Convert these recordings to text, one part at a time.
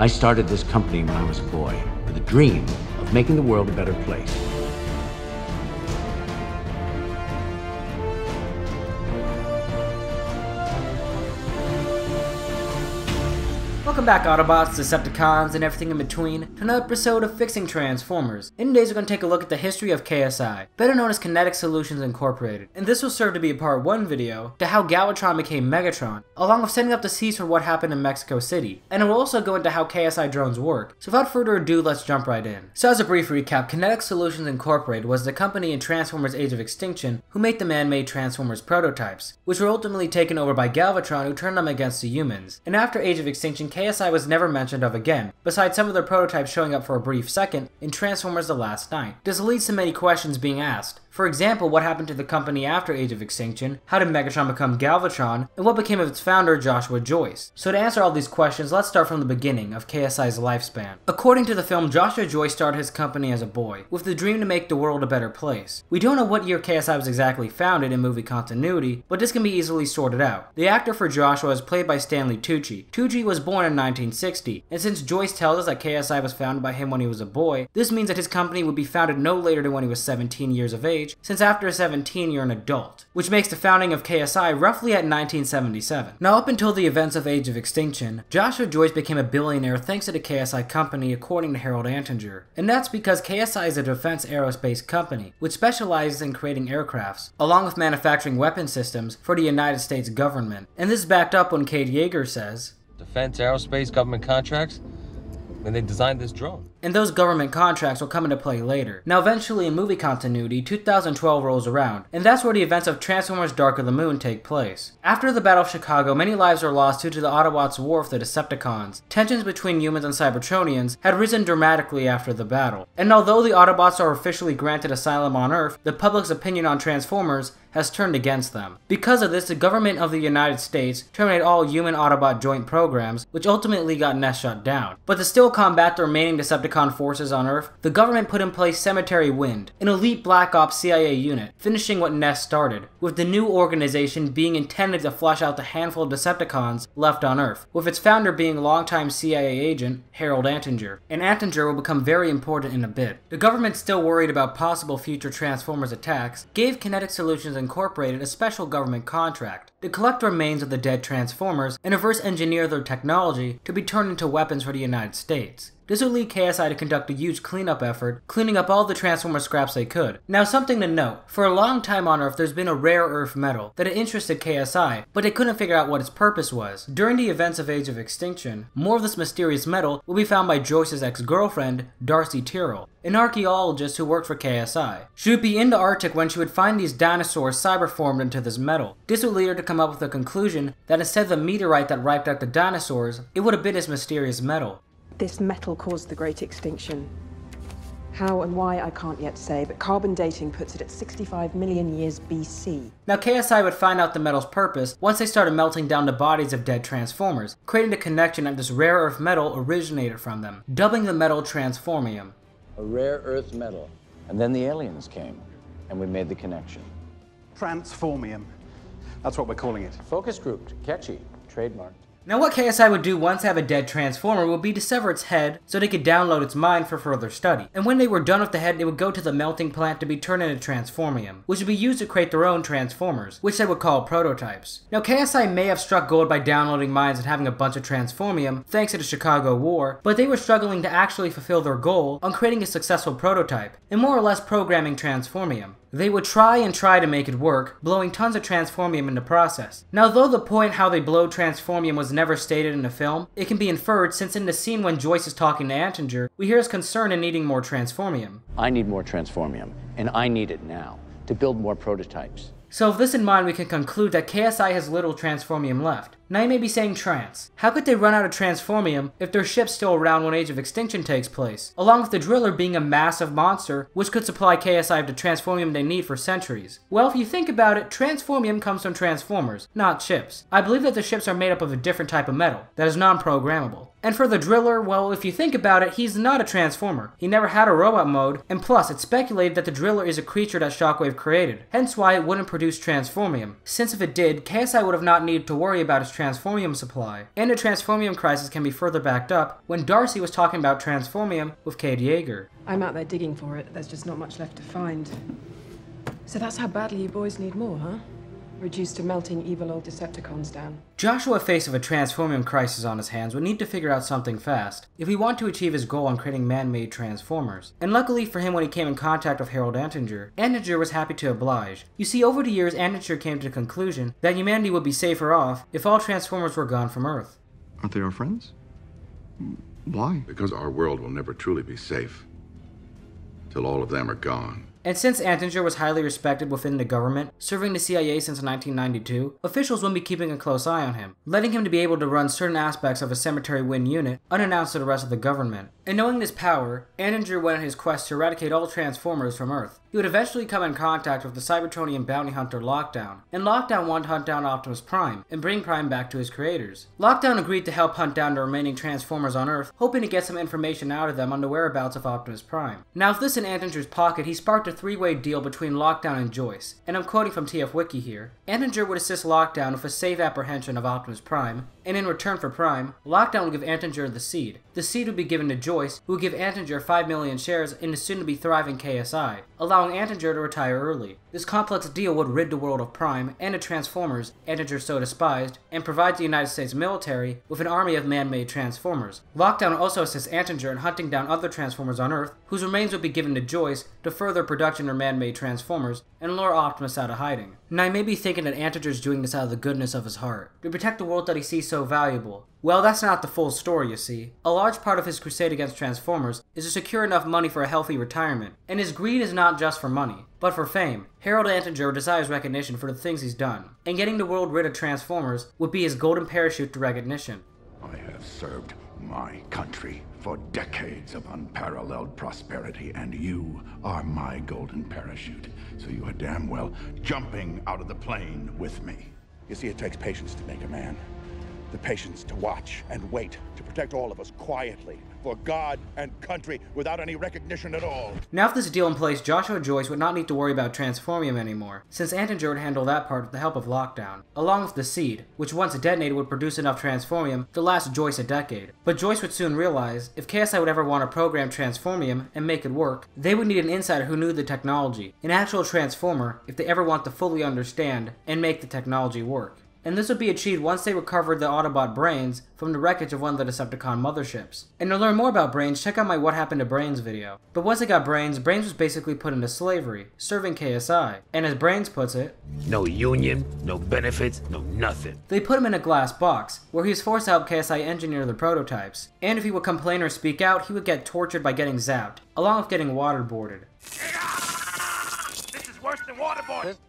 I started this company when I was a boy with a dream of making the world a better place. Back Autobots, Decepticons, and everything in between to another episode of Fixing Transformers. In today's we're going to take a look at the history of KSI, better known as Kinetic Solutions Incorporated, and this will serve to be a part 1 video to how Galvatron became Megatron, along with setting up the seeds for what happened in Mexico City, and it will also go into how KSI drones work. So without further ado, let's jump right in. So as a brief recap, Kinetic Solutions Incorporated was the company in Transformers Age of Extinction who made the man-made Transformers prototypes, which were ultimately taken over by Galvatron who turned them against the humans. And after Age of Extinction, KSI was never mentioned of again, besides some of their prototypes showing up for a brief second in Transformers The Last Knight. This leads to many questions being asked. For example, what happened to the company after Age of Extinction? How did Megatron become Galvatron? And what became of its founder, Joshua Joyce? So to answer all these questions, let's start from the beginning of KSI's lifespan. According to the film, Joshua Joyce started his company as a boy, with the dream to make the world a better place. We don't know what year KSI was exactly founded in movie continuity, but this can be easily sorted out. The actor for Joshua is played by Stanley Tucci. Tucci was born in 1960, and since Joyce tells us that KSI was founded by him when he was a boy, this means that his company would be founded no later than when he was 17 years of age, since after 17 you're an adult, which makes the founding of KSI roughly at 1977. Now up until the events of Age of Extinction, Joshua Joyce became a billionaire thanks to the KSI company according to Harold Attinger, and that's because KSI is a defense aerospace company, which specializes in creating aircrafts, along with manufacturing weapon systems for the United States government. And this is backed up when Cade Yeager says, Defense, aerospace, government contracts? When they designed this drone. And those government contracts will come into play later. Now, eventually, in movie continuity, 2012 rolls around, and that's where the events of Transformers Dark of the Moon take place. After the Battle of Chicago, many lives were lost due to the Autobots' war with the Decepticons. Tensions between humans and Cybertronians had risen dramatically after the battle. And although the Autobots are officially granted asylum on Earth, the public's opinion on Transformers has turned against them. Because of this, the government of the United States terminated all human Autobot joint programs, which ultimately got Nest shut down. But to still combat the remaining Decepticon forces on Earth, the government put in place Cemetery Wind, an elite Black Ops CIA unit, finishing what Nest started, with the new organization being intended to flush out the handful of Decepticons left on Earth, with its founder being longtime CIA agent Harold Attinger. And Attinger will become very important in a bit. The government, still worried about possible future Transformers attacks, gave Kinetic Solutions Incorporated a special government contract to collect remains of the dead Transformers and reverse engineer their technology to be turned into weapons for the United States. This would lead KSI to conduct a huge cleanup effort, cleaning up all the Transformer scraps they could. Now, something to note for a long time on Earth, there's been a rare Earth metal that interested KSI, but they couldn't figure out what its purpose was. During the events of Age of Extinction, more of this mysterious metal will be found by Joyce's ex girlfriend, Darcy Tyrrell, an archaeologist who worked for KSI. She would be in the Arctic when she would find these dinosaurs cyberformed into this metal. This would lead her to come up with the conclusion that instead of the meteorite that wiped out the dinosaurs, it would have been this mysterious metal. This metal caused the Great Extinction. How and why I can't yet say, but carbon dating puts it at 65 million years BC. Now KSI would find out the metal's purpose once they started melting down the bodies of dead Transformers, creating the connection that this rare earth metal originated from them, dubbing the metal Transformium. A rare earth metal. And then the aliens came, and we made the connection. Transformium. That's what we're calling it. Focus grouped, catchy, trademarked. Now what KSI would do once they have a dead Transformer would be to sever its head so they could download its mind for further study. And when they were done with the head, they would go to the melting plant to be turned into Transformium, which would be used to create their own Transformers, which they would call prototypes. Now KSI may have struck gold by downloading minds and having a bunch of Transformium thanks to the Chicago War, but they were struggling to actually fulfill their goal on creating a successful prototype, and more or less programming Transformium. They would try and try to make it work, blowing tons of Transformium in the process. Now, though the point how they blow Transformium was never stated in the film, it can be inferred since in the scene when Joyce is talking to Attinger, we hear his concern in needing more Transformium. I need more Transformium, and I need it now to build more prototypes. So with this in mind, we can conclude that KSI has little Transformium left. Now you may be saying trans. How could they run out of Transformium if their ship's still around when Age of Extinction takes place? Along with the Driller being a massive monster, which could supply KSI with the Transformium they need for centuries. Well, if you think about it, Transformium comes from Transformers, not ships. I believe that the ships are made up of a different type of metal, that is non-programmable. And for the Driller, well, if you think about it, he's not a Transformer. He never had a robot mode, and plus, it's speculated that the Driller is a creature that Shockwave created, hence why it wouldn't produce Transformium. Since if it did, KSI would have not needed to worry about its transformium supply. And the transformium crisis can be further backed up when Darcy was talking about transformium with Cade Yeager. I'm out there digging for it. There's just not much left to find. So that's how badly you boys need more, huh? Reduced to melting evil old Decepticons down. Joshua, faced with a transformium crisis on his hands, would need to figure out something fast if he wanted to achieve his goal on creating man-made transformers. And luckily for him when he came in contact with Harold Attinger, Attinger was happy to oblige. You see, over the years, Attinger came to the conclusion that humanity would be safer off if all transformers were gone from Earth. Aren't they our friends? Why? Because our world will never truly be safe till all of them are gone. And since Attinger was highly respected within the government, serving the CIA since 1992, officials would be keeping a close eye on him, letting him to be able to run certain aspects of a Cemetery Wind unit unannounced to the rest of the government. And knowing this power, Attinger went on his quest to eradicate all Transformers from Earth. He would eventually come in contact with the Cybertronian bounty hunter Lockdown, and Lockdown wanted to hunt down Optimus Prime and bring Prime back to his creators. Lockdown agreed to help hunt down the remaining Transformers on Earth, hoping to get some information out of them on the whereabouts of Optimus Prime. Now, with this in Attinger's pocket, he sparked a three-way deal between Lockdown and Joyce, and I'm quoting from TF Wiki here. Attinger would assist Lockdown with a safe apprehension of Optimus Prime, and in return for Prime, Lockdown would give Attinger the seed. The seed would be given to Joyce, who would give Attinger 5 million shares in the soon-to-be thriving KSI, allowing Attinger to retire early. This complex deal would rid the world of Prime and the Transformers Attinger so despised, and provide the United States military with an army of man-made Transformers. Lockdown also assists Attinger in hunting down other Transformers on Earth, whose remains would be given to Joyce to further production of man-made Transformers and lure Optimus out of hiding. Now you may be thinking that Attinger's doing this out of the goodness of his heart, to protect the world that he sees so valuable. Well, that's not the full story, you see. A large part of his crusade against Transformers is to secure enough money for a healthy retirement, and his greed is not just for money, but for fame. Harold Attinger desires recognition for the things he's done, and getting the world rid of Transformers would be his golden parachute to recognition. I have served my country for decades of unparalleled prosperity, and you are my golden parachute. So you are damn well jumping out of the plane with me. You see, it takes patience to make a man. The patience to watch and wait to protect all of us quietly for God and country without any recognition at all. Now if this deal in place, Joshua Joyce would not need to worry about Transformium anymore, since Attinger would handle that part with the help of Lockdown, along with the seed, which once detonated would produce enough Transformium to last Joyce a decade. But Joyce would soon realize, if KSI would ever want to program Transformium and make it work, they would need an insider who knew the technology, an actual Transformer, if they ever want to fully understand and make the technology work and this would be achieved once they recovered the Autobot brains from the wreckage of one of the Decepticon motherships. And to learn more about Brains, check out my What Happened to Brains video. But once they got Brains, Brains was basically put into slavery, serving KSI. And as Brains puts it, No union, no benefits, no nothing. They put him in a glass box, where he was forced to help KSI engineer the prototypes. And if he would complain or speak out, he would get tortured by getting zapped, along with getting waterboarded. This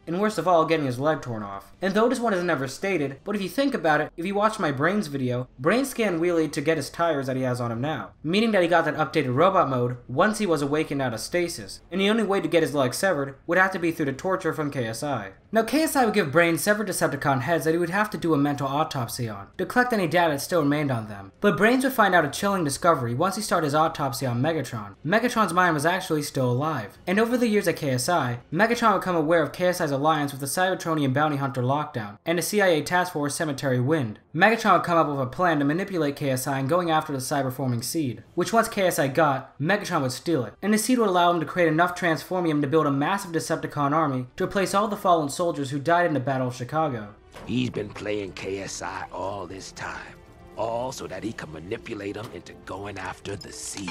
and worst of all, getting his leg torn off. And though this one is never stated, but if you think about it, if you watch my Brains video, Brains scanned Wheelie to get his tires that he has on him now, meaning that he got that updated robot mode once he was awakened out of stasis, and the only way to get his leg severed would have to be through the torture from KSI. Now, KSI would give Brains severed Decepticon heads that he would have to do a mental autopsy on, to collect any data that still remained on them. But Brains would find out a chilling discovery once he started his autopsy on Megatron. Megatron's mind was actually still alive. And over the years at KSI, Megatron would become aware of KSI's alliance with the Cybertronian bounty hunter Lockdown, and the CIA task force Cemetery Wind. Megatron would come up with a plan to manipulate KSI in going after the cyberforming seed, which once KSI got, Megatron would steal it, and the seed would allow him to create enough Transformium to build a massive Decepticon army to replace all the fallen soldiers who died in the Battle of Chicago. He's been playing KSI all this time. All so that he can manipulate him into going after the seed.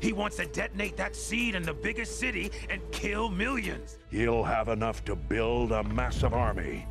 He wants to detonate that seed in the biggest city and kill millions. He'll have enough to build a massive army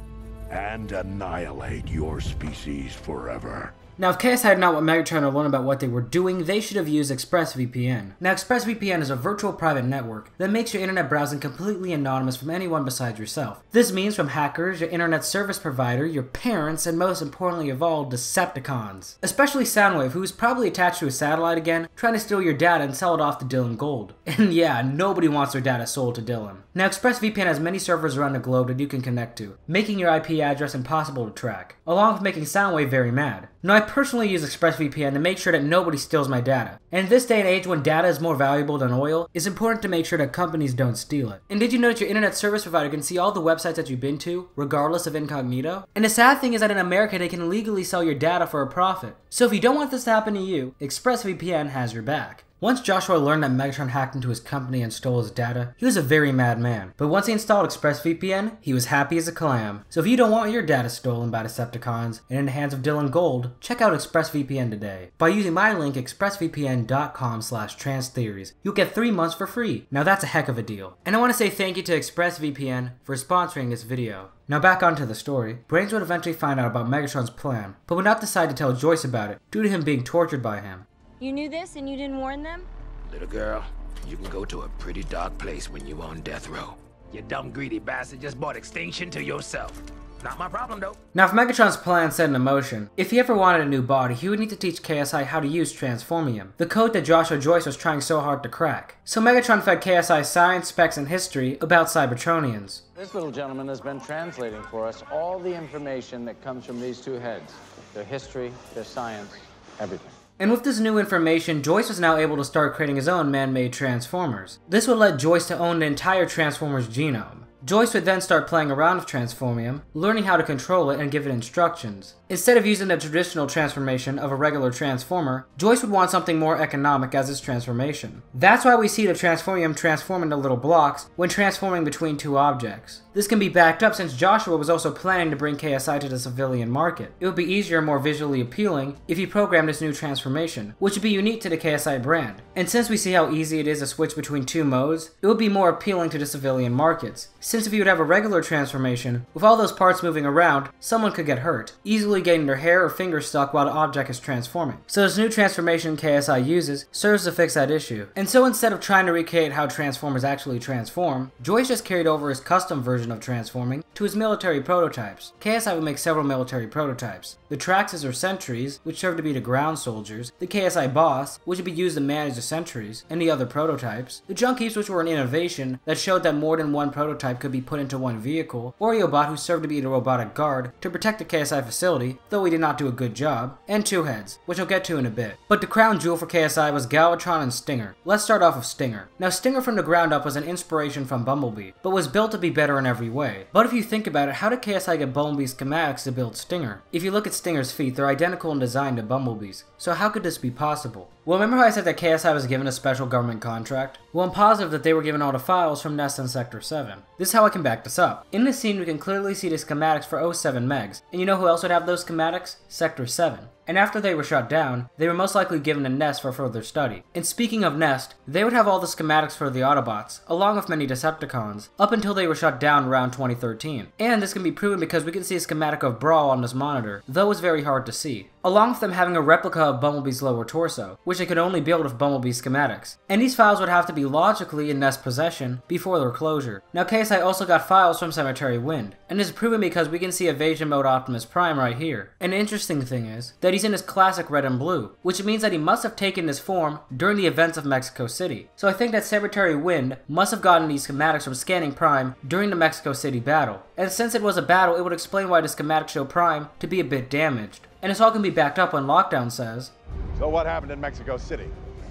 and annihilate your species forever. Now, if KSI had not what Megatron to learn about what they were doing, they should have used ExpressVPN. Now, ExpressVPN is a virtual private network that makes your internet browsing completely anonymous from anyone besides yourself. This means from hackers, your internet service provider, your parents, and most importantly of all, Decepticons. Especially Soundwave, who is probably attached to a satellite again, trying to steal your data and sell it off to Dylan Gould. And yeah, nobody wants their data sold to Dylan. Now, ExpressVPN has many servers around the globe that you can connect to, making your IP address impossible to track, along with making Soundwave very mad. Now, personally use ExpressVPN to make sure that nobody steals my data. And in this day and age when data is more valuable than oil, it's important to make sure that companies don't steal it. And did you know that your internet service provider can see all the websites that you've been to, regardless of incognito? And the sad thing is that in America, they can legally sell your data for a profit. So if you don't want this to happen to you, ExpressVPN has your back. Once Joshua learned that Megatron hacked into his company and stole his data, he was a very mad man. But once he installed ExpressVPN, he was happy as a clam. So if you don't want your data stolen by Decepticons and in the hands of Dylan Gould, check out ExpressVPN today. By using my link expressvpn.com slash transtheories, you'll get three months for free. Now that's a heck of a deal. And I want to say thank you to ExpressVPN for sponsoring this video. Now back onto the story. Brains would eventually find out about Megatron's plan, but would not decide to tell Joyce about it due to him being tortured by him. You knew this and you didn't warn them? Little girl, you can go to a pretty dark place when you're on death row. You dumb greedy bastard just brought extinction to yourself. Not my problem though. Now if Megatron's plan set in motion, if he ever wanted a new body, he would need to teach KSI how to use Transformium, the code that Joshua Joyce was trying so hard to crack. So Megatron fed KSI science, specs, and history about Cybertronians. This little gentleman has been translating for us all the information that comes from these two heads. Their history, their science, everything. And with this new information, Joyce was now able to start creating his own man-made Transformers. This would let Joyce to own the entire Transformers genome. Joyce would then start playing around with Transformium, learning how to control it and give it instructions. Instead of using the traditional transformation of a regular Transformer, Joyce would want something more economic as its transformation. That's why we see the Transformium transform into little blocks when transforming between two objects. This can be backed up since Joshua was also planning to bring KSI to the civilian market. It would be easier and more visually appealing if he programmed this new transformation, which would be unique to the KSI brand. And since we see how easy it is to switch between two modes, it would be more appealing to the civilian markets. Since if you would have a regular transformation, with all those parts moving around, someone could get hurt, easily getting their hair or finger stuck while the object is transforming. So this new transformation KSI uses serves to fix that issue. And so instead of trying to recreate how Transformers actually transform, Joyce just carried over his custom version of transforming to his military prototypes. KSI would make several military prototypes. The Traxes or Sentries, which served to be the ground soldiers, the KSI Boss, which would be used to manage the sentries, and the other prototypes, the Junkies, which were an innovation that showed that more than one prototype could be put into one vehicle, Oreobot, who served to be the robotic guard to protect the KSI facility, though he did not do a good job, and Two Heads, which I'll get to in a bit. But the crown jewel for KSI was Galvatron and Stinger. Let's start off with Stinger. Now Stinger from the ground up was an inspiration from Bumblebee, but was built to be better in every way. But if you think about it, how did KSI get Bumblebee's schematics to build Stinger? If you look at Stinger's feet, they're identical in design to Bumblebee's, so how could this be possible? Well, remember how I said that KSI was given a special government contract? Well, I'm positive that they were given all the files from Nest and Sector 7. This is how I can back this up. In this scene, we can clearly see the schematics for 07 Megs, and you know who else would have those schematics? Sector 7 and after they were shut down, they were most likely given a Nest for further study. And speaking of Nest, they would have all the schematics for the Autobots, along with many Decepticons, up until they were shut down around 2013. And this can be proven because we can see a schematic of Brawl on this monitor, though it's very hard to see. Along with them having a replica of Bumblebee's lower torso, which they could only build with Bumblebee's schematics. And these files would have to be logically in Nest possession before their closure. Now KSI also got files from Cemetery Wind, and is proven because we can see Evasion Mode Optimus Prime right here. An interesting thing is that he's in his classic red and blue, which means that he must have taken this form during the events of Mexico City. So I think that Cemetery Wind must have gotten these schematics from Scanning Prime during the Mexico City battle. And since it was a battle, it would explain why the schematics show Prime to be a bit damaged. And this all can be backed up when Lockdown says, So what happened in Mexico City?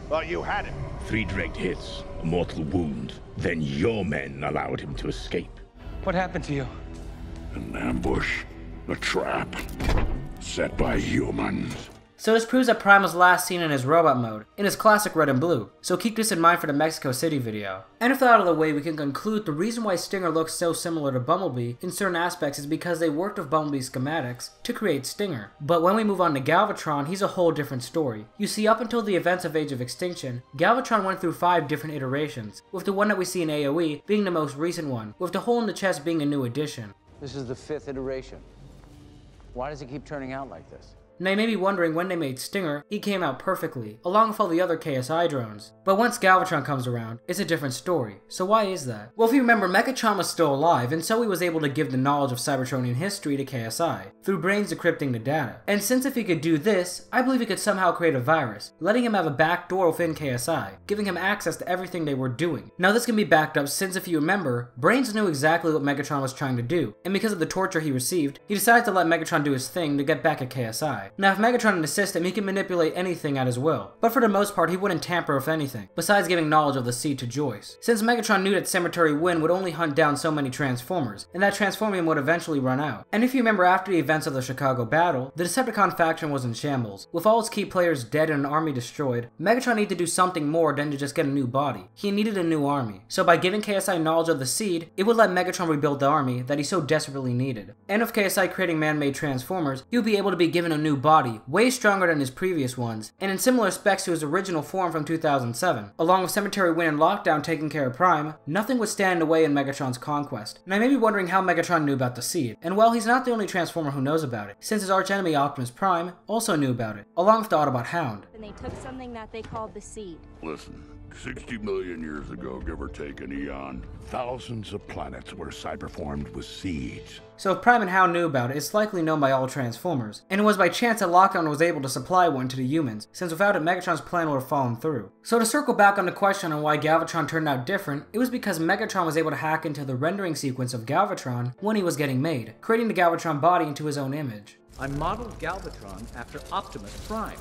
Well, you had him. Three direct hits, a mortal wound. Then your men allowed him to escape. What happened to you? An ambush, a trap, set by humans. So this proves that Prime was last seen in his robot mode, in his classic red and blue, so keep this in mind for the Mexico City video. And if that out of the way, we can conclude the reason why Stinger looks so similar to Bumblebee in certain aspects is because they worked with Bumblebee's schematics to create Stinger. But when we move on to Galvatron, he's a whole different story. You see, up until the events of Age of Extinction, Galvatron went through five different iterations, with the one that we see in AoE being the most recent one, with the hole in the chest being a new addition. This is the fifth iteration. Why does it keep turning out like this? Now you may be wondering when they made Stinger, he came out perfectly, along with all the other KSI drones. But once Galvatron comes around, it's a different story. So why is that? Well if you remember, Megatron was still alive, and so he was able to give the knowledge of Cybertronian history to KSI, through brains decrypting the data. And since if he could do this, I believe he could somehow create a virus, letting him have a backdoor within KSI, giving him access to everything they were doing. Now this can be backed up since if you remember, Brains knew exactly what Megatron was trying to do, and because of the torture he received, he decided to let Megatron do his thing to get back at KSI. Now if Megatron assists him, he can manipulate anything at his will, but for the most part he wouldn't tamper with anything, besides giving knowledge of the seed to Joyce. Since Megatron knew that Cemetery Wind would only hunt down so many Transformers, and that Transformium would eventually run out. And if you remember after the events of the Chicago battle, the Decepticon faction was in shambles. With all its key players dead and an army destroyed, Megatron needed to do something more than to just get a new body. He needed a new army. So by giving KSI knowledge of the seed, it would let Megatron rebuild the army that he so desperately needed. And with KSI creating man-made Transformers, he would be able to be given a new body, way stronger than his previous ones, and in similar specs to his original form from 2007. Along with Cemetery Wind and Lockdown taking care of Prime, nothing would stand in the way in Megatron's conquest. And I may be wondering how Megatron knew about the seed. And well, he's not the only Transformer who knows about it, since his archenemy Optimus Prime also knew about it, along with the Autobot Hound. And they took something that they called the seed. Listen, 60 million years ago, give or take an eon, thousands of planets were cyberformed with seeds. So if Prime and Hound knew about it, it's likely known by all Transformers, and it was by chance that Lockdown was able to supply one to the humans, since without it Megatron's plan would have fallen through. So to circle back on the question on why Galvatron turned out different, it was because Megatron was able to hack into the rendering sequence of Galvatron when he was getting made, creating the Galvatron body into his own image. I modeled Galvatron after Optimus Prime.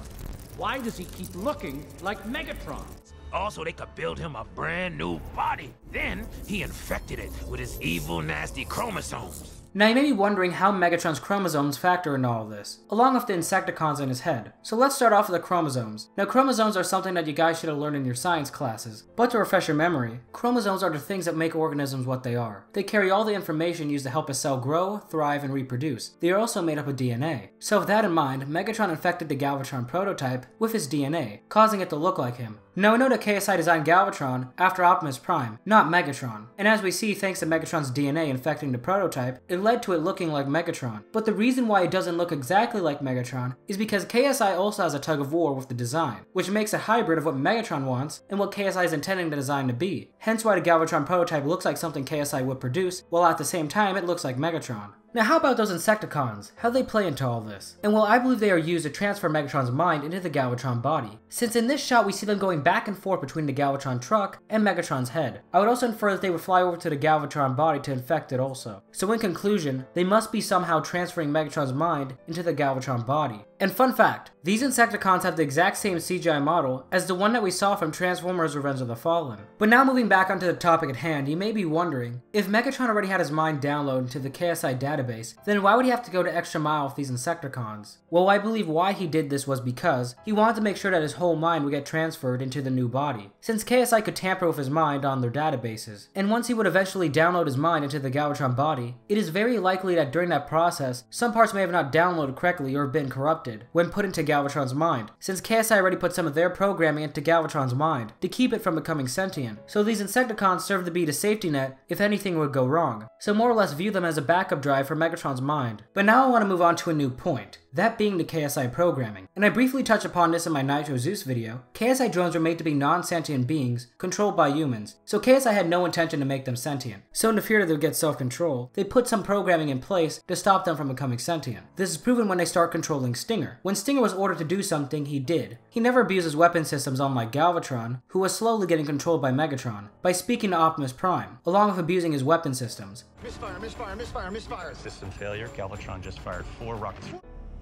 Why does he keep looking like Megatron? Also, they could build him a brand new body. Then, he infected it with his evil, nasty chromosomes. Now you may be wondering how Megatron's chromosomes factor into all this, along with the Insecticons in his head. So let's start off with the chromosomes. Now chromosomes are something that you guys should have learned in your science classes. But to refresh your memory, chromosomes are the things that make organisms what they are. They carry all the information used to help a cell grow, thrive, and reproduce. They are also made up of DNA. So with that in mind, Megatron infected the Galvatron prototype with his DNA, causing it to look like him. Now we know that KSI designed Galvatron after Optimus Prime, not Megatron. And as we see, thanks to Megatron's DNA infecting the prototype, it led to it looking like Megatron. But the reason why it doesn't look exactly like Megatron is because KSI also has a tug of war with the design, which makes a hybrid of what Megatron wants and what KSI is intending the design to be. Hence why the Galvatron prototype looks like something KSI would produce, while at the same time it looks like Megatron. Now how about those Insecticons? How they play into all this? And well, I believe they are used to transfer Megatron's mind into the Galvatron body, since in this shot we see them going back and forth between the Galvatron truck and Megatron's head. I would also infer that they would fly over to the Galvatron body to infect it also. So in conclusion, they must be somehow transferring Megatron's mind into the Galvatron body. And fun fact, these Insecticons have the exact same CGI model as the one that we saw from Transformers Revenge of the Fallen. But now moving back onto the topic at hand, you may be wondering, if Megatron already had his mind downloaded into the KSI database, then why would he have to go to extra mile with these Insecticons? Well, I believe why he did this was because he wanted to make sure that his whole mind would get transferred into the new body, since KSI could tamper with his mind on their databases. And once he would eventually download his mind into the Galvatron body, it is very likely that during that process, some parts may have not downloaded correctly or been corrupted when put into Galvatron's mind, since KSI already put some of their programming into Galvatron's mind to keep it from becoming sentient. So these Insecticons serve to be the safety net if anything would go wrong. So more or less view them as a backup drive for Megatron's mind. But now I want to move on to a new point that being the KSI programming. And I briefly touched upon this in my Nitro Zeus video. KSI drones were made to be non-sentient beings controlled by humans, so KSI had no intention to make them sentient. So in the fear that they would get self-control, they put some programming in place to stop them from becoming sentient. This is proven when they start controlling Stinger. When Stinger was ordered to do something, he did. He never abuses weapon systems unlike Galvatron, who was slowly getting controlled by Megatron, by speaking to Optimus Prime, along with abusing his weapon systems. Misfire, misfire, misfire, misfire. System failure. Galvatron just fired four rockets.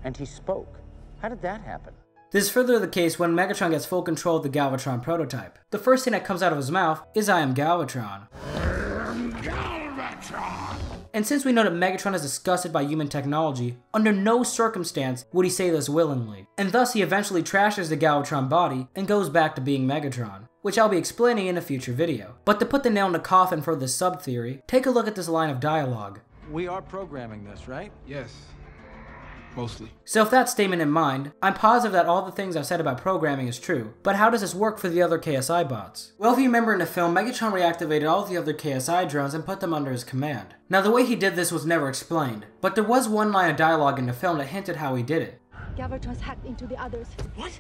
And he spoke. How did that happen? This is further the case when Megatron gets full control of the Galvatron prototype. The first thing that comes out of his mouth is I am Galvatron. Galvatron! And since we know that Megatron is disgusted by human technology, under no circumstance would he say this willingly. And thus he eventually trashes the Galvatron body and goes back to being Megatron which I'll be explaining in a future video. But to put the nail in the coffin for this sub-theory, take a look at this line of dialogue. We are programming this, right? Yes. Mostly. So with that statement in mind, I'm positive that all the things I've said about programming is true, but how does this work for the other KSI bots? Well, if you remember in the film, Megatron reactivated all the other KSI drones and put them under his command. Now the way he did this was never explained, but there was one line of dialogue in the film that hinted how he did it. Galvatron's hacked into the others. What?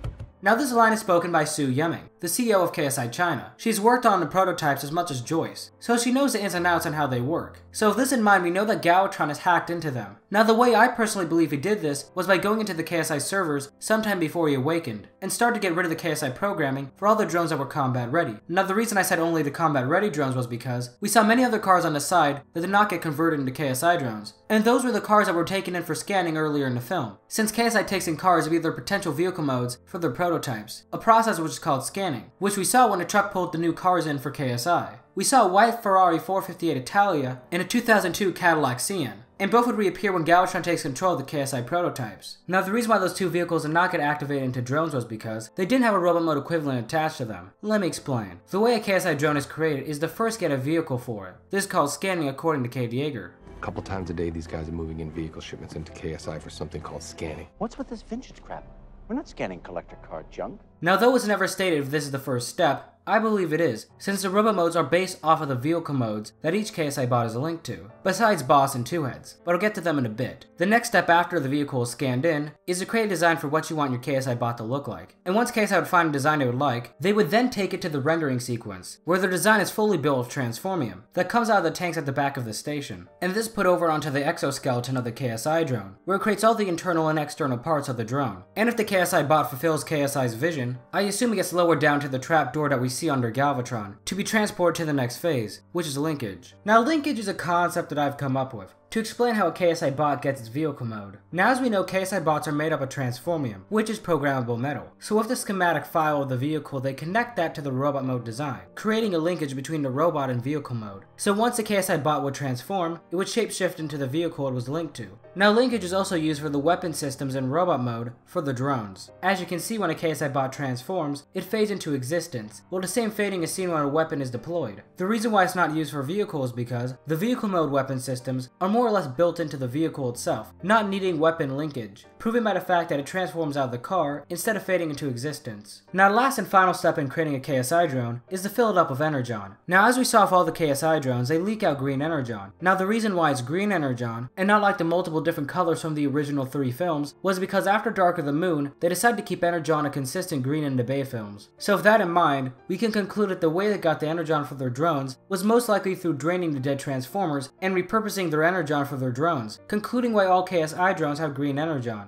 Now this line is spoken by Su Yueming, the CEO of KSI China. She's worked on the prototypes as much as Joyce, so she knows the ins and outs on how they work. So with this in mind, we know that Galvatron has hacked into them. Now the way I personally believe he did this was by going into the KSI servers sometime before he awakened, and started to get rid of the KSI programming for all the drones that were combat ready. Now the reason I said only the combat ready drones was because we saw many other cars on the side that did not get converted into KSI drones. And those were the cars that were taken in for scanning earlier in the film, since KSI takes in cars of either potential vehicle modes for their prototypes, a process which is called scanning, which we saw when a truck pulled the new cars in for KSI. We saw a white Ferrari 458 Italia and a 2002 Cadillac Cien, and both would reappear when Galvatron takes control of the KSI prototypes. Now the reason why those two vehicles did not get activated into drones was because they didn't have a robot mode equivalent attached to them. Let me explain. The way a KSI drone is created is to first get a vehicle for it. This is called scanning according to Cade Yeager. A couple times a day these guys are moving in vehicle shipments into KSI for something called scanning. What's with this vintage crap? We're not scanning collector car junk. Now though it's never stated if this is the first step, I believe it is, since the robot modes are based off of the vehicle modes that each KSI bot is linked to, besides Boss and Two Heads, but I'll get to them in a bit. The next step after the vehicle is scanned in is to create a design for what you want your KSI bot to look like. And once KSI would find a design they would like, they would then take it to the rendering sequence, where the design is fully built of transformium, that comes out of the tanks at the back of the station. And this put over onto the exoskeleton of the KSI drone, where it creates all the internal and external parts of the drone. And if the KSI bot fulfills KSI's vision, I assume it gets lowered down to the trap door that we see under Galvatron to be transported to the next phase, which is linkage. Now linkage is a concept that I've come up with, to explain how a KSI bot gets its vehicle mode. Now as we know, KSI bots are made up of transformium, which is programmable metal. So with the schematic file of the vehicle, they connect that to the robot mode design, creating a linkage between the robot and vehicle mode. So once the KSI bot would transform, it would shapeshift into the vehicle it was linked to. Now linkage is also used for the weapon systems in robot mode for the drones. As you can see when a KSI bot transforms, it fades into existence, while the same fading is seen when a weapon is deployed. The reason why it's not used for vehicles because the vehicle mode weapon systems are more or less built into the vehicle itself, not needing weapon linkage, proven by the fact that it transforms out of the car instead of fading into existence. Now the last and final step in creating a KSI drone is to fill it up with Energon. Now as we saw with all the KSI drones, they leak out green Energon. Now the reason why it's green Energon, and not like the multiple different colors from the original three films, was because after Dark of the Moon, they decided to keep Energon a consistent green in the Bay films. So with that in mind, we can conclude that the way they got the Energon for their drones was most likely through draining the dead Transformers and repurposing their Energon for their drones, concluding why all KSI drones have green Energon.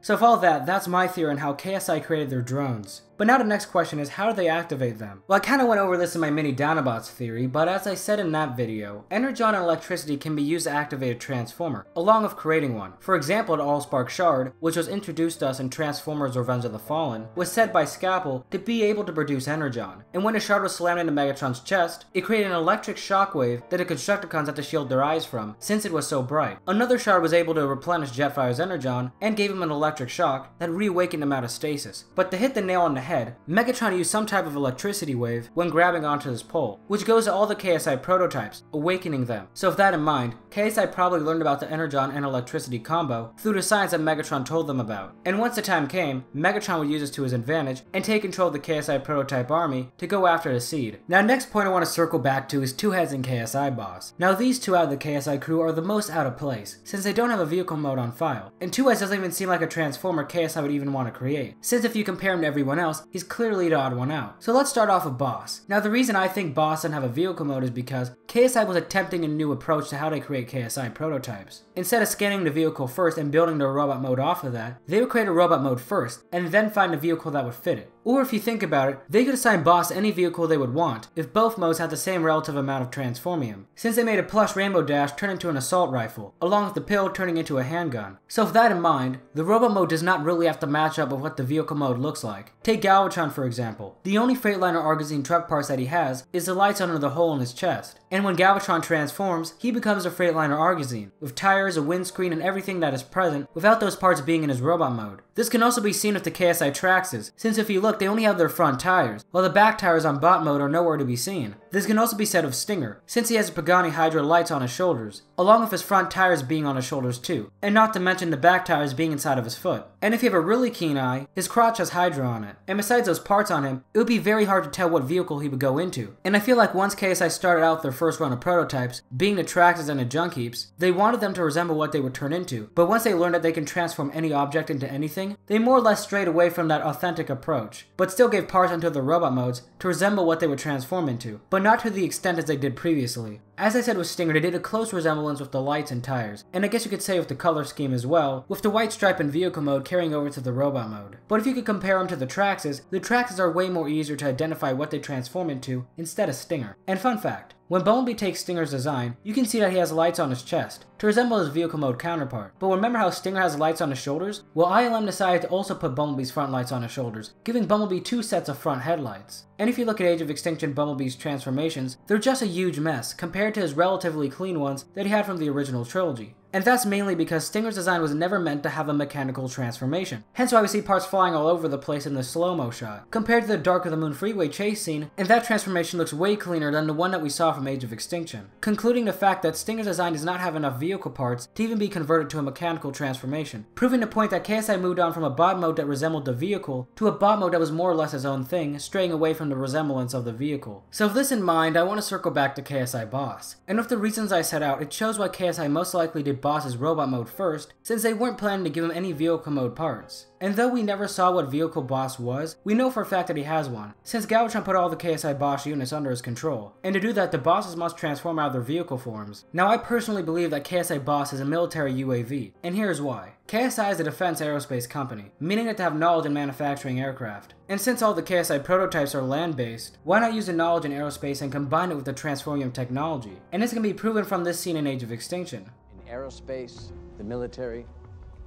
So with all that, that's my theory on how KSI created their drones. But now the next question is how do they activate them? Well I kinda went over this in my mini Dinobots theory, but as I said in that video, Energon and electricity can be used to activate a transformer, along with creating one. For example, the Allspark Shard, which was introduced to us in Transformers Revenge of the Fallen, was said by Scalpel to be able to produce Energon. And when the shard was slammed into Megatron's chest, it created an electric shockwave that the Constructicons had to shield their eyes from, since it was so bright. Another shard was able to replenish Jetfire's Energon, and gave him an electric shock that reawakened him out of stasis. But to hit the nail on the head, Megatron used some type of electricity wave when grabbing onto this pole, which goes to all the KSI prototypes, awakening them. So with that in mind, KSI probably learned about the Energon and electricity combo through the science that Megatron told them about. And once the time came, Megatron would use this to his advantage and take control of the KSI prototype army to go after the seed. Now next point I want to circle back to is Two Heads and KSI Boss. Now these two out of the KSI crew are the most out of place, since they don't have a vehicle mode on file. And Two Heads doesn't even seem like a transformer KSI would even want to create, since if you compare him to everyone else, he's clearly the odd one out. So let's start off with Boss. Now the reason I think Boss doesn't have a vehicle mode is because KSI was attempting a new approach to how they create KSI prototypes. Instead of scanning the vehicle first and building their robot mode off of that, they would create a robot mode first, and then find a vehicle that would fit it. Or if you think about it, they could assign Boss any vehicle they would want if both modes had the same relative amount of transformium, since they made a plush Rainbow Dash turn into an assault rifle, along with the pill turning into a handgun. So with that in mind, the robot mode does not really have to match up with what the vehicle mode looks like. Take Galvatron for example. The only Freightliner Argosine truck parts that he has is the lights under the hole in his chest. And when Galvatron transforms, he becomes a Freightliner Argosine, with tires, a windscreen, and everything that is present without those parts being in his robot mode. This can also be seen with the KSI Traxes, since if you look, they only have their front tires, while the back tires on bot mode are nowhere to be seen. This can also be said of Stinger, since he has a Pagani Huayra lights on his shoulders, along with his front tires being on his shoulders too, and not to mention the back tires being inside of his foot. And if you have a really keen eye, his crotch has Huayra on it, and besides those parts on him, it would be very hard to tell what vehicle he would go into. And I feel like once KSI started out their first run of prototypes, being the Traxes and the Junk Heaps, they wanted them to resemble what they would turn into, but once they learned that they can transform any object into anything, they more or less strayed away from that authentic approach, but still gave parts onto the robot modes to resemble what they would transform into, but not to the extent as they did previously. As I said with Stinger, they did a close resemblance with the lights and tires, and I guess you could say with the color scheme as well, with the white stripe in vehicle mode carrying over to the robot mode. But if you could compare them to the Traxes, the Traxes are way more easier to identify what they transform into instead of Stinger. And fun fact, when Bumblebee takes Stinger's design, you can see that he has lights on his chest, to resemble his vehicle mode counterpart. But remember how Stinger has lights on his shoulders? Well, ILM decided to also put Bumblebee's front lights on his shoulders, giving Bumblebee two sets of front headlights. And if you look at Age of Extinction Bumblebee's transformations, they're just a huge mess compared to his relatively clean ones that he had from the original trilogy. And that's mainly because Stinger's design was never meant to have a mechanical transformation. Hence why we see parts flying all over the place in the slow-mo shot, compared to the Dark of the Moon freeway chase scene, and that transformation looks way cleaner than the one that we saw from Age of Extinction. Concluding the fact that Stinger's design does not have enough vehicle parts to even be converted to a mechanical transformation, proving the point that KSI moved on from a bot mode that resembled the vehicle to a bot mode that was more or less his own thing, straying away from the resemblance of the vehicle. So with this in mind, I want to circle back to KSI Boss. And with the reasons I set out, it shows why KSI most likely did Boss's robot mode first, since they weren't planning to give him any vehicle mode parts. And though we never saw what vehicle Boss was, we know for a fact that he has one, since Galvatron put all the KSI Boss units under his control. And to do that, the bosses must transform out of their vehicle forms. Now I personally believe that KSI Boss is a military UAV, and here's why. KSI is a defense aerospace company, meaning that they have knowledge in manufacturing aircraft. And since all the KSI prototypes are land-based, why not use the knowledge in aerospace and combine it with the transformium technology? And this can be proven from this scene in Age of Extinction. Aerospace, the military,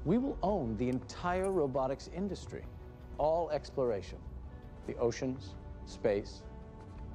we will own the entire robotics industry. All exploration. The oceans, space,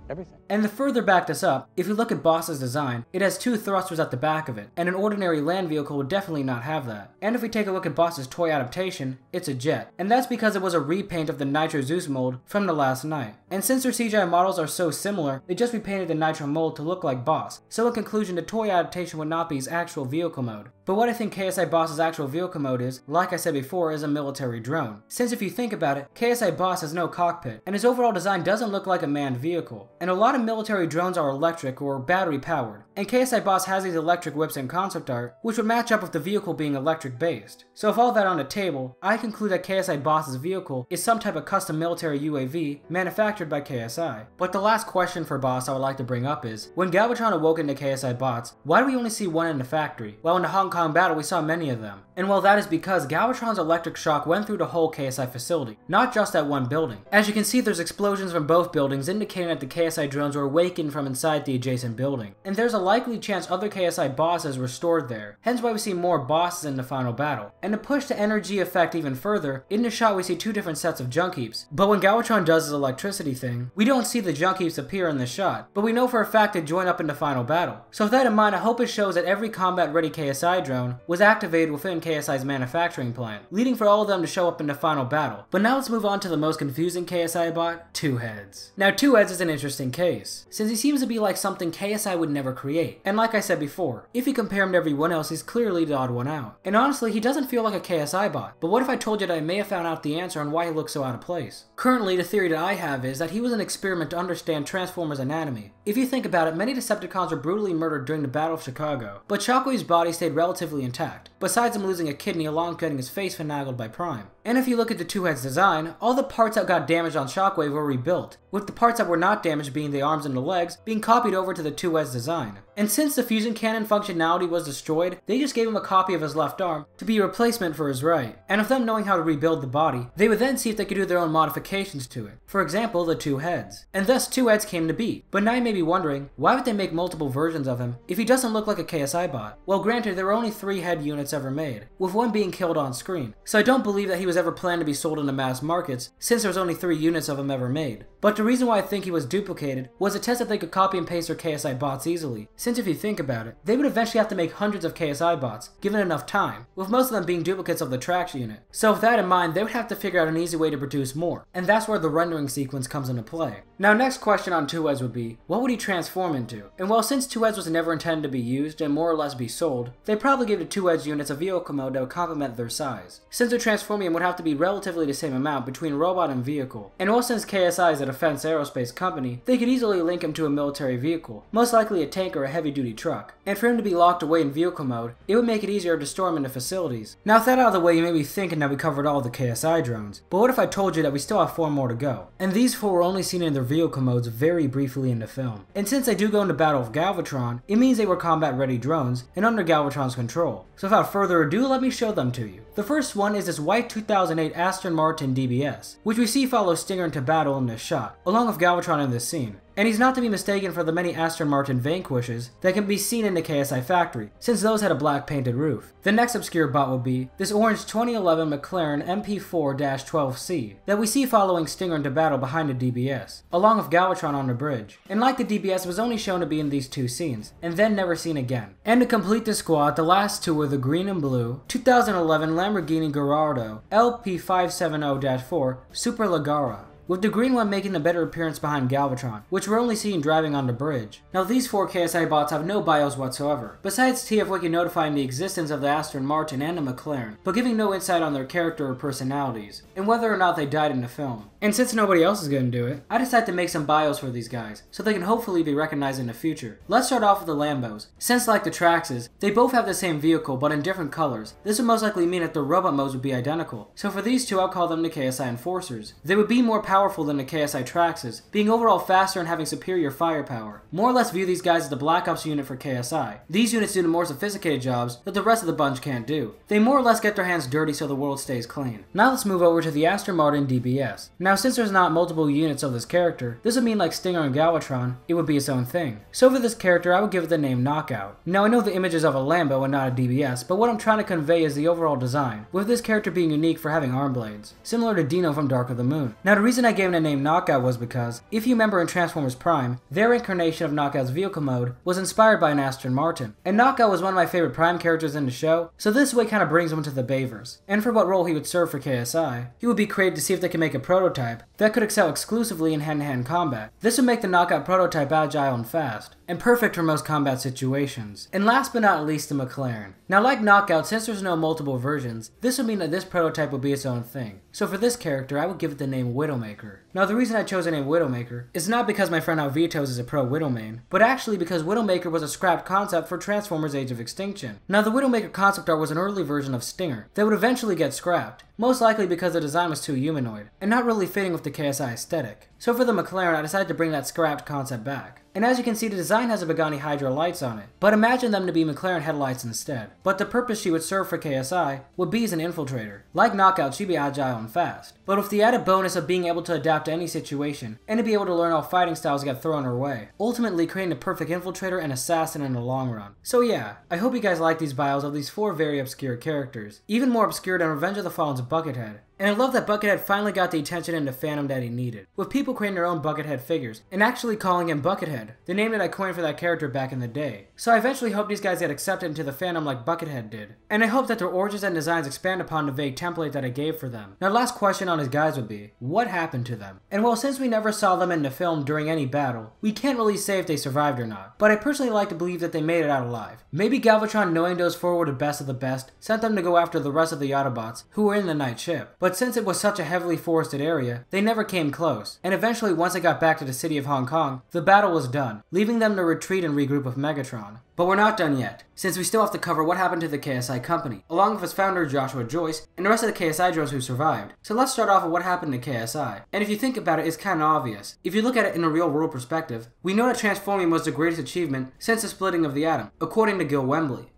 everything. And to further back this up, if you look at Boss's design, it has two thrusters at the back of it, and an ordinary land vehicle would definitely not have that. And if we take a look at Boss's toy adaptation, it's a jet. And that's because it was a repaint of the Nitro Zeus mold from the Last Knight. And since their CGI models are so similar, they just repainted the Nitro mold to look like Boss. So in conclusion, the toy adaptation would not be his actual vehicle mode. But what I think KSI Boss's actual vehicle mode is, like I said before, is a military drone. Since if you think about it, KSI Boss has no cockpit, and his overall design doesn't look like a manned vehicle. And a lot of military drones are electric or battery powered, and KSI Boss has these electric whips in concept art, which would match up with the vehicle being electric based. So with all that on the table, I conclude that KSI Boss's vehicle is some type of custom military UAV manufactured by KSI. But the last question for Boss I would like to bring up is, when Galvatron awoke into KSI bots, why do we only see one in the factory? Well in the Hong Kong battle we saw many of them. And well that is because Galvatron's electric shock went through the whole KSI facility, not just that one building. As you can see there's explosions from both buildings indicating that the KSI drones were awakened from inside the adjacent building. And there's a likely chance other KSI bosses were stored there, hence why we see more bosses in the final battle. And to push the energy effect even further, in the shot we see two different sets of junk heaps. But when Galvatron does his electricity thing, we don't see the junk heaps appear in the shot, but we know for a fact they join up in the final battle. So with that in mind, I hope it shows that every combat ready KSI drone was activated within KSI's manufacturing plant, leading for all of them to show up in the final battle. But now let's move on to the most confusing KSI bot, Two Heads. Now Two Heads is an interesting case, since he seems to be like something KSI would never create. And like I said before, if you compare him to everyone else, he's clearly the odd one out. And honestly, he doesn't feel like a KSI bot, but what if I told you that I may have found out the answer on why he looks so out of place? Currently, the theory that I have is that he was an experiment to understand Transformers' anatomy. If you think about it, many Decepticons were brutally murdered during the Battle of Chicago, but Shockwave's body stayed relatively intact, besides him losing a kidney along with getting his face finagled by Prime. And if you look at the Two Heads design, all the parts that got damaged on Shockwave were rebuilt, with the parts that were not damaged being the arms and the legs being copied over to the Two Heads design. And since the fusion cannon functionality was destroyed, they just gave him a copy of his left arm to be a replacement for his right. And with them knowing how to rebuild the body, they would then see if they could do their own modifications to it. For example, the two heads. And thus two heads came to be. But now you may be wondering, why would they make multiple versions of him if he doesn't look like a KSI bot? Well granted, there were only three head units ever made, with one being killed on screen. So I don't believe that he was ever planned to be sold into mass markets, since there was only three units of him ever made. But the reason why I think he was duplicated was a test that they could copy and paste their KSI bots easily, since if you think about it, they would eventually have to make hundreds of KSI bots, given enough time, with most of them being duplicates of the Trax unit. So with that in mind, they would have to figure out an easy way to produce more, and that's where the rendering sequence comes into play. Now next question on Heads would be, what would he transform into? And well since Heads was never intended to be used and more or less be sold, they probably gave the Heads units a vehicle mode that would complement their size. Since the Transformium would have to be relatively the same amount between robot and vehicle, and well since KSI is a defense aerospace company, they could easily link him to a military vehicle, most likely a tank or a heavy heavy duty truck, and for him to be locked away in vehicle mode, it would make it easier to store him into facilities. Now with that out of the way, you may be thinking that we covered all the KSI drones, but what if I told you that we still have four more to go? And these four were only seen in their vehicle modes very briefly in the film. And since they do go into battle with Galvatron, it means they were combat ready drones and under Galvatron's control. So without further ado, let me show them to you. The first one is this white 2008 Aston Martin DBS, which we see follow Stinger into battle in this shot, along with Galvatron in this scene and he's not to be mistaken for the many Aston Martin Vanquishes that can be seen in the KSI factory, since those had a black painted roof. The next obscure bot will be this orange 2011 McLaren MP4-12C that we see following Stinger into battle behind the DBS, along with Galvatron on the bridge, and like the DBS was only shown to be in these two scenes, and then never seen again. And to complete the squad, the last two were the green and blue 2011 Lamborghini Gallardo LP570-4 Super Leggera with the green one making a better appearance behind Galvatron, which we're only seeing driving on the bridge. Now these four KSI bots have no bios whatsoever, besides TFWiki notifying the existence of the Aston Martin and the McLaren, but giving no insight on their character or personalities, and whether or not they died in the film. And since nobody else is to do it, I decided to make some bios for these guys, so they can hopefully be recognized in the future. Let's start off with the Lambos. Since like the Traxes, they both have the same vehicle but in different colors. This would most likely mean that their robot modes would be identical. So for these two, I'll call them the KSI Enforcers. They would be more powerful powerful than the KSI Traxes, being overall faster and having superior firepower. More or less view these guys as the Black Ops unit for KSI. These units do the more sophisticated jobs that the rest of the bunch can't do. They more or less get their hands dirty so the world stays clean. Now let's move over to the Aston Martin DBS. Now since there's not multiple units of this character, this would mean like Stinger and Galvatron, it would be its own thing. So for this character, I would give it the name Knockout. Now I know the image is of a Lambo and not a DBS, but what I'm trying to convey is the overall design, with this character being unique for having arm blades, similar to Dino from Dark of the Moon. Now the reason gave him the name Knockout was because, if you remember in Transformers Prime, their incarnation of Knockout's vehicle mode was inspired by an Aston Martin. And Knockout was one of my favorite Prime characters in the show, so this way kind of brings him to the Bayverse. And for what role he would serve for KSI, he would be created to see if they can make a prototype that could excel exclusively in hand-to-hand combat. This would make the Knockout prototype agile and fast, and perfect for most combat situations. And last but not least, the McLaren. Now like Knockout, since there's no multiple versions, this would mean that this prototype would be its own thing. So for this character, I would give it the name Widowmaker maker now the reason I chose the name Widowmaker is not because my friend Alvitos is a pro Widow but actually because Widowmaker was a scrapped concept for Transformers Age of Extinction. Now the Widowmaker concept art was an early version of Stinger that would eventually get scrapped, most likely because the design was too humanoid, and not really fitting with the KSI aesthetic. So for the McLaren, I decided to bring that scrapped concept back. And as you can see, the design has a Pagani Huayra lights on it, but imagine them to be McLaren headlights instead. But the purpose she would serve for KSI would be as an infiltrator. Like Knockout, she'd be agile and fast, but with the added bonus of being able to adapt to any situation, and to be able to learn all fighting styles get thrown her way, ultimately creating the perfect infiltrator and assassin in the long run. So yeah, I hope you guys like these bios of these four very obscure characters, even more obscure than Revenge of the Fallen's Buckethead, and I love that Buckethead finally got the attention in the fandom that he needed, with people creating their own Buckethead figures, and actually calling him Buckethead, the name that I coined for that character back in the day. So I eventually hope these guys get accepted into the fandom like Buckethead did, and I hope that their origins and designs expand upon the vague template that I gave for them. Now last question on his guys would be, what happened to them? And well since we never saw them in the film during any battle, we can't really say if they survived or not, but I personally like to believe that they made it out alive. Maybe Galvatron knowing those four were the best of the best, sent them to go after the rest of the Autobots, who were in the Knight Ship. But since it was such a heavily forested area, they never came close, and eventually once they got back to the city of Hong Kong, the battle was done, leaving them to retreat and regroup with Megatron. But we're not done yet, since we still have to cover what happened to the KSI company, along with its founder Joshua Joyce, and the rest of the KSI drones who survived. So let's start off with what happened to KSI. And if you think about it, it's kinda obvious. If you look at it in a real world perspective, we know that transforming was the greatest achievement since the splitting of the atom, according to Gil Wembley.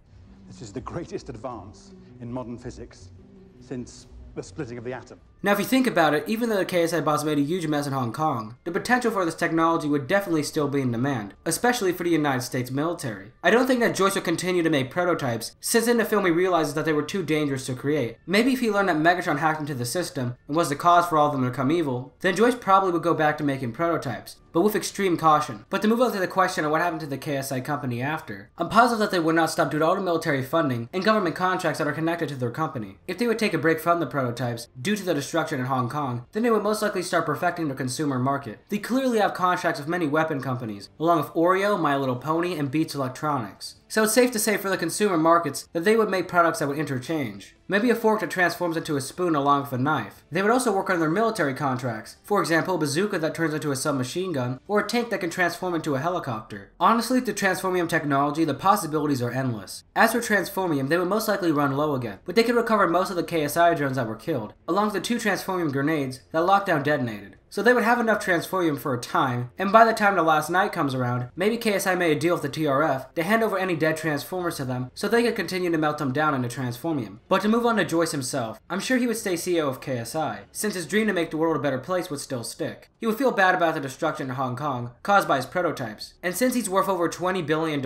This is the greatest advance in modern physics since the splitting of the atom. Now, if you think about it, even though the KSI boss made a huge mess in Hong Kong, the potential for this technology would definitely still be in demand, especially for the United States military. I don't think that Joyce will continue to make prototypes, since in the film he realizes that they were too dangerous to create. Maybe if he learned that Megatron hacked into the system and was the cause for all of them to become evil, then Joyce probably would go back to making prototypes, but with extreme caution. But to move on to the question of what happened to the KSI company after, I'm positive that they would not stop due to all the military funding and government contracts that are connected to their company. If they would take a break from the prototypes due to the destruction in Hong Kong, then they would most likely start perfecting their consumer market. They clearly have contracts with many weapon companies, along with Oreo, My Little Pony, and Beats Electronics. So it's safe to say for the consumer markets that they would make products that would interchange. Maybe a fork that transforms into a spoon along with a knife. They would also work on their military contracts. For example, a bazooka that turns into a submachine gun, or a tank that can transform into a helicopter. Honestly, with the Transformium technology, the possibilities are endless. As for Transformium, they would most likely run low again, but they could recover most of the KSI drones that were killed, along with the two Transformium grenades that Lockdown detonated. So they would have enough Transformium for a time, and by the time the Last Knight comes around, maybe KSI made a deal with the TRF to hand over any dead Transformers to them so they could continue to melt them down into Transformium. But to move on to Joyce himself, I'm sure he would stay CEO of KSI, since his dream to make the world a better place would still stick. He would feel bad about the destruction in Hong Kong, caused by his prototypes, and since he's worth over $20 billion,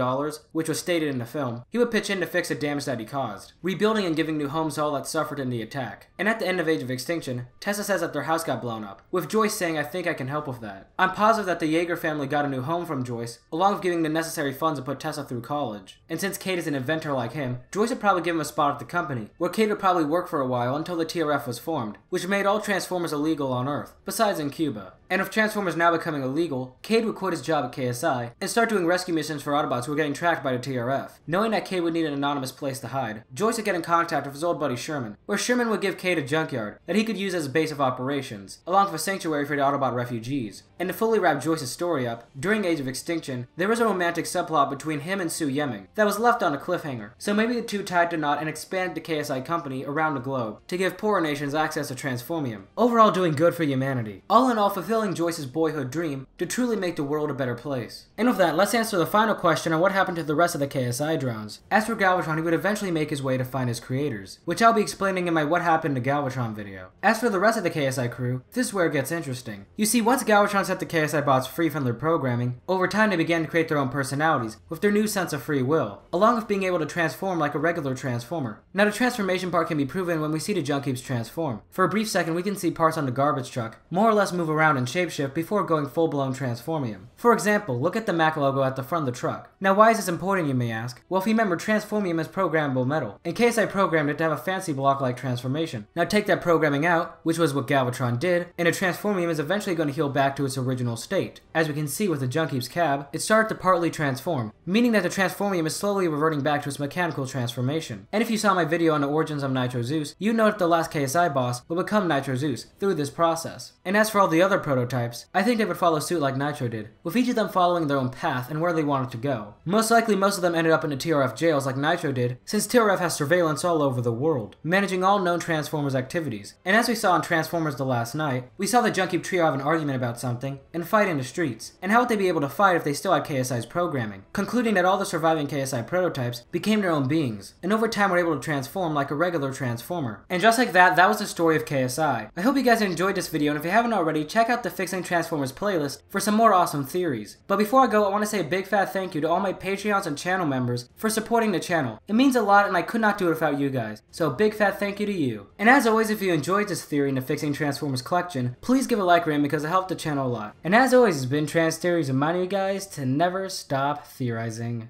which was stated in the film, he would pitch in to fix the damage that he caused, rebuilding and giving new homes to all that suffered in the attack. And at the end of Age of Extinction, Tessa says that their house got blown up, with Joyce saying I think I can help with that. I'm positive that the Yeager family got a new home from Joyce, along with giving the necessary funds to put Tessa through college. And since Cade is an inventor like him, Joyce would probably give him a spot at the company, where Cade would probably work for a while until the TRF was formed, which made all Transformers illegal on Earth, besides in Cuba. And with Transformers now becoming illegal, Cade would quit his job at KSI and start doing rescue missions for Autobots who were getting tracked by the TRF. Knowing that Cade would need an anonymous place to hide, Joyce would get in contact with his old buddy Sherman, where Sherman would give Cade a junkyard that he could use as a base of operations, along with a sanctuary for the Autobot refugees. And to fully wrap Joyce's story up, during Age of Extinction, there was a romantic subplot between him and Su Yueming that was left on a cliffhanger, so maybe the two tied to knot and expanded the KSI company around the globe to give poorer nations access to Transformium. Overall doing good for humanity. All in all, fulfilling Joyce's boyhood dream to truly make the world a better place. And with that, let's answer the final question on what happened to the rest of the KSI drones. As for Galvatron, he would eventually make his way to find his creators, which I'll be explaining in my What Happened to Galvatron video. As for the rest of the KSI crew, this is where it gets interesting. You see, once Galvatron set the KSI bots free from their programming, over time they began to create their own personalities with their new sense of free will, along with being able to transform like a regular Transformer. Now the transformation part can be proven when we see the Junkies transform. For a brief second we can see parts on the garbage truck more or less move around and shapeshift before going full-blown Transformium. For example, look at the Mack logo at the front of the truck. Now why is this important you may ask? Well if you remember Transformium is programmable metal, in case I programmed it to have a fancy block-like transformation. Now take that programming out, which was what Galvatron did, and a Transformium is eventually going to heal back to its original state. As we can see with the Junkies cab, it started to partly transform, meaning that the Transformium is slowly reverting back to its mechanical transformation. And if you saw my video on the origins of Nitro Zeus, you know that the last KSI boss will become Nitro Zeus through this process. And as for all the other prototypes, I think they would follow suit like Nitro did, with each of them following their own path and where they wanted to go. Most likely most of them ended up in the TRF jails like Nitro did, since TRF has surveillance all over the world, managing all known Transformers activities. And as we saw in Transformers The Last Knight, we saw the Junkie trio have an argument about something, and fight in the streets. And how would they be able to fight if they still had KSI's programming? Concluding that all the surviving KSI prototypes became their own beings, and over time were able to transform like a regular Transformer. And just like that, that was the story of KSI. I hope you guys enjoyed this video, and if you haven't already, check out the Fixing Transformers playlist for some more awesome theories. But before I go, I want to say a big fat thank you to all my Patreons and channel members for supporting the channel. It means a lot, and I could not do it without you guys. So big fat thank you to you. And as always, if you enjoyed this theory in the Fixing Transformers collection, please give a like rating because it helped the channel a lot. And as always, it's been Trans Theories reminding you guys to never stop theorizing.